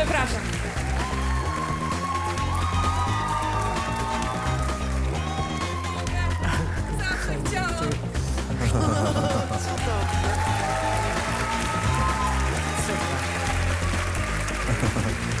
Przepraszam. Zawsze chciałam. Co to? Super.